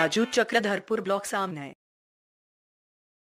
Raju Chakradharpur block सामने